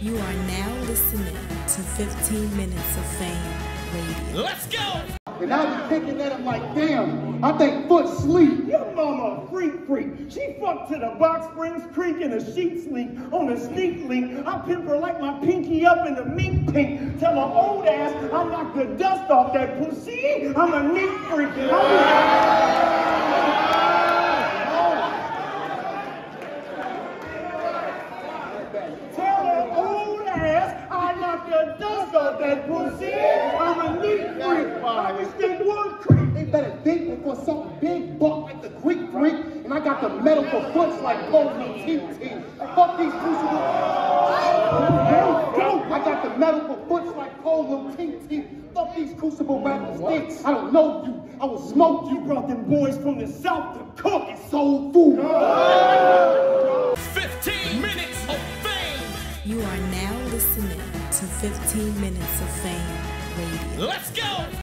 You are now listening to 15 Minutes of Fame Radio. Let's go! And I be thinking that I'm like, damn, I think foot sleep. Your mama a freak freak. She fucked to the Box Springs Creek in a sheet sleep on a sneak link. I pimp her like my pinky up in the mink pink. Tell my old ass I knock the dust off that pussy. I'm a neat freak. Tell her old ass I knock the dust off that pussy. I'm a neat freak. I wish they would creep. They better think before something big buck like the Greek freak, and I got the medical foots like Polo T T. Fuck these crucible. I got the medical foots like Polo T T. Fuck these crucible rappers stinks. I don't know you. I will smoke You you. brought them boys from the south to cook it. Soul food. 15 minutes of fame! You are now listening to 15 Minutes of Fame Radio. Let's go!